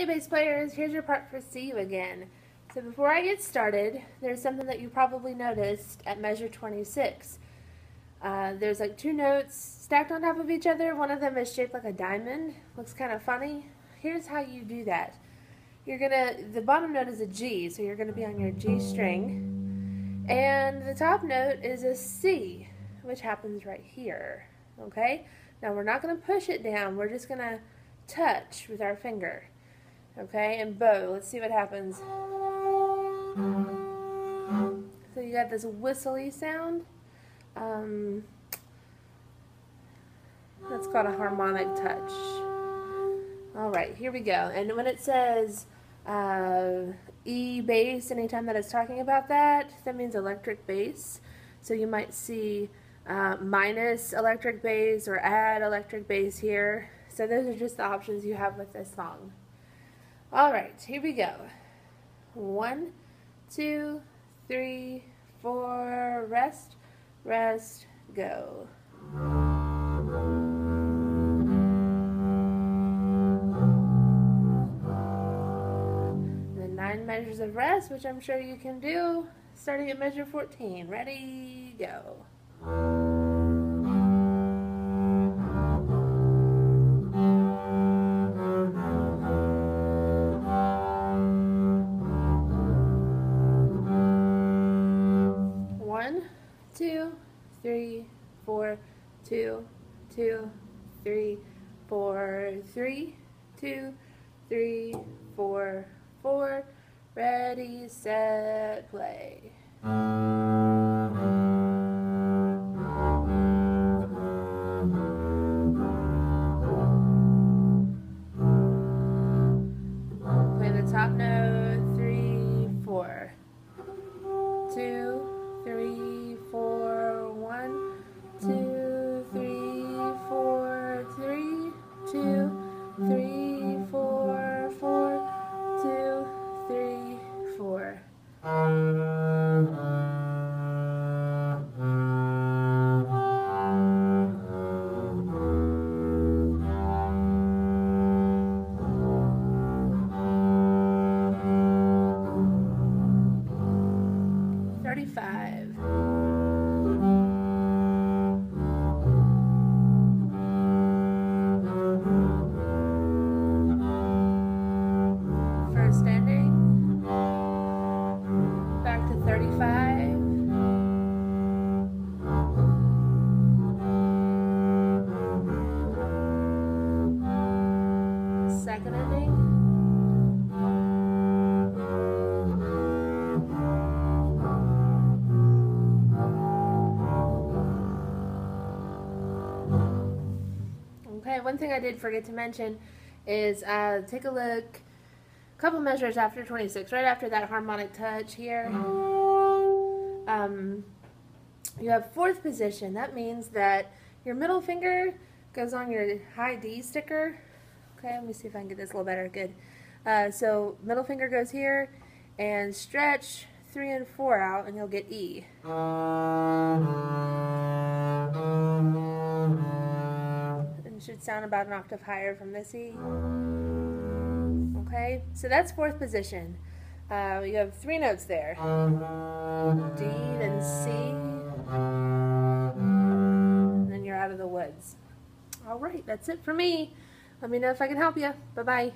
Hey bass players, here's your part for See You Again. So before I get started, there's something that you probably noticed at measure 26. Uh, there's like two notes stacked on top of each other. One of them is shaped like a diamond. Looks kind of funny. Here's how you do that. You're gonna, the bottom note is a G, so you're gonna be on your G string. And the top note is a C, which happens right here. Okay? Now we're not gonna push it down, we're just gonna touch with our finger. Okay, and bow. Let's see what happens. So you got this whistly sound. Um, that's called a harmonic touch. Alright, here we go. And when it says uh, E bass, anytime that it's talking about that, that means electric bass. So you might see uh, minus electric bass or add electric bass here. So those are just the options you have with this song. All right, here we go. One, two, three, four, rest, rest, go. The nine measures of rest, which I'm sure you can do, starting at measure 14. Ready, go. Two, three, four, two, two, three, four, three, two, three, four, four. Ready, set, play. Play the top note, one thing I did forget to mention is uh, take a look a couple measures after 26, right after that harmonic touch here. Um, you have fourth position. That means that your middle finger goes on your high D sticker. Okay, let me see if I can get this a little better. Good. Uh, so middle finger goes here and stretch three and four out and you'll get E. It should sound about an octave higher from this E. Okay, so that's fourth position. Uh, you have three notes there. D, then C, and then you're out of the woods. All right, that's it for me. Let me know if I can help you. Bye-bye.